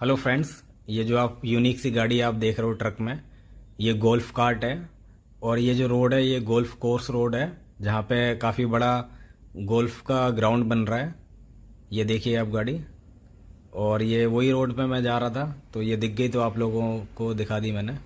Hello friends ये जो आप यूनिक सी गाड़ी आप देख रहे हो ट्रक में, ये गोल्फ कार्ट है और ये जो रोड है, ये गोल्फ कोर्स रोड है, जहाँ पे काफ़ी बड़ा गोल्फ का ग्राउंड बन रहा है। ये देखिए आप गाड़ी और ये वही रोड पे मैं जा रहा था तो ये दिख गई तो आप लोगों को दिखा दी मैंने।